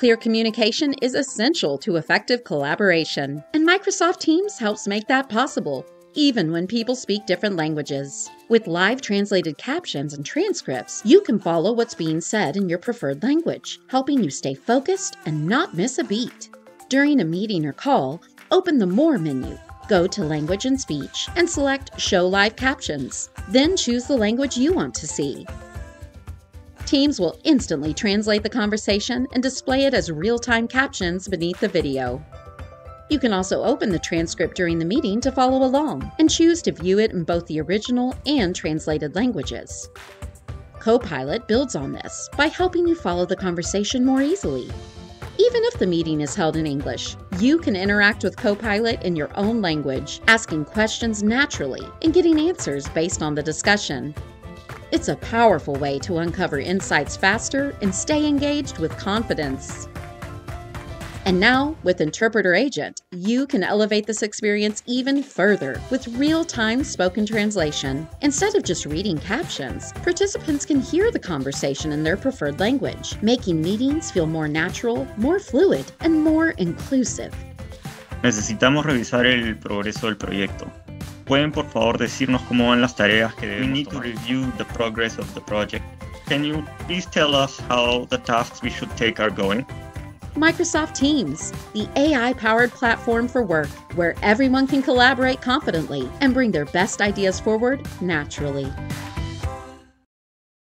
Clear communication is essential to effective collaboration, and Microsoft Teams helps make that possible, even when people speak different languages. With live translated captions and transcripts, you can follow what's being said in your preferred language, helping you stay focused and not miss a beat. During a meeting or call, open the More menu, go to Language and Speech, and select Show Live Captions. Then choose the language you want to see. Teams will instantly translate the conversation and display it as real time captions beneath the video. You can also open the transcript during the meeting to follow along and choose to view it in both the original and translated languages. Copilot builds on this by helping you follow the conversation more easily. Even if the meeting is held in English, you can interact with Copilot in your own language, asking questions naturally and getting answers based on the discussion. It's a powerful way to uncover insights faster and stay engaged with confidence. And now, with Interpreter Agent, you can elevate this experience even further with real time spoken translation. Instead of just reading captions, participants can hear the conversation in their preferred language, making meetings feel more natural, more fluid, and more inclusive. Necesitamos revisar el progreso del proyecto. ¿Pueden por favor decirnos cómo van las tareas que debemos We need tomar? to review the progress of the project. Can you please tell us how the tasks we should take are going? Microsoft Teams, the AI powered platform for work where everyone can collaborate confidently and bring their best ideas forward naturally.